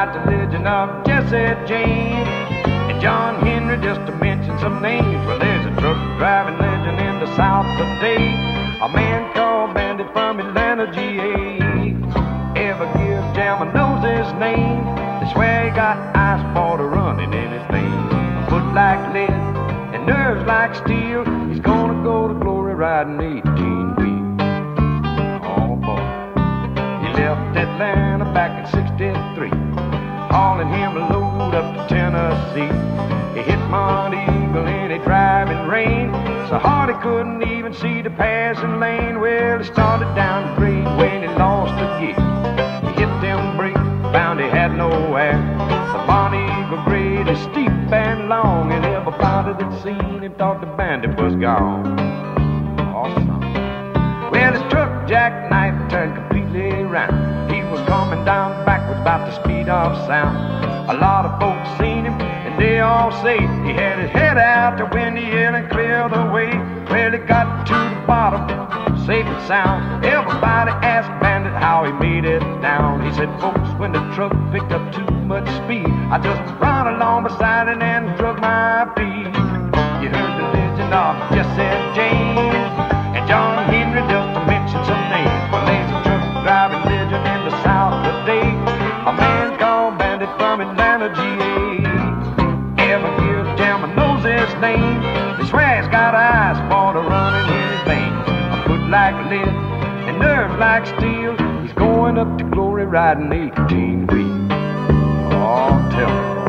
about the legend of Jesse James and John Henry, just to mention some names. Well, there's a truck driving legend in the South today, a man called Bandit from Atlanta, GA. Ever give Jam a knows his name? They swear he got ice water running in his veins. Foot like lead and nerves like steel. He's gonna go to glory riding 18 wheels. Oh boy. He left Atlanta back in 63, hauling him a load up to Tennessee. He hit Monteagle in a driving rain, so hard he couldn't even see the passing lane. Well, he started down the grade when he lost a gear. He hit them brakes, found he had no air. The Monteagle grade is steep and long, and everybody that seen him thought the bandit was gone. Awesome. Well, his truck jackknife turned completely around. About the speed of sound. A lot of folks seen him, and they all say he had his head out the hill and clear the way. Well, he got to the bottom, safe and sound. Everybody asked Bandit how he made it down. He said, folks, when the truck picked up too much speed, I just ran along beside it and drug my feet. You heard the legend of Jesse James name? They swear he's got ice water running in his veins. A foot like lead and nerves like steel. He's going up to glory riding 18 wheels. Oh, tell me.